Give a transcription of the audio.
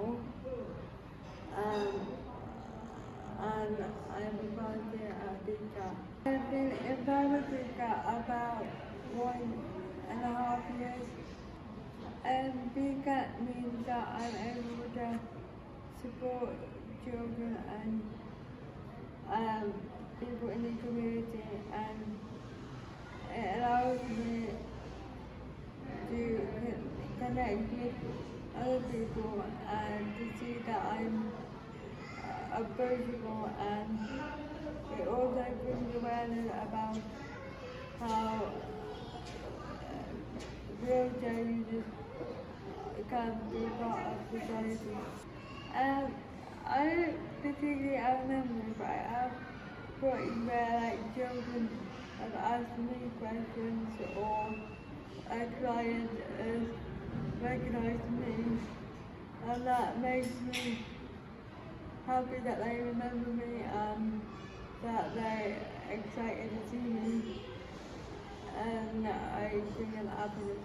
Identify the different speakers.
Speaker 1: Um, and I'm a volunteer at BCAT. I've been with BCAT about one and a half years. And Bika means that I'm able to support children and um, people in the community and it allows me to connect with other people and to see that I'm uh, approachable and it also brings awareness about how uh, wheelchair users can be part of society. Um, I particularly have memory, but I have brought where like children have asked me questions or a client has recognised me and that makes me happy that they remember me and that they're excited to see me and I bring them happiness.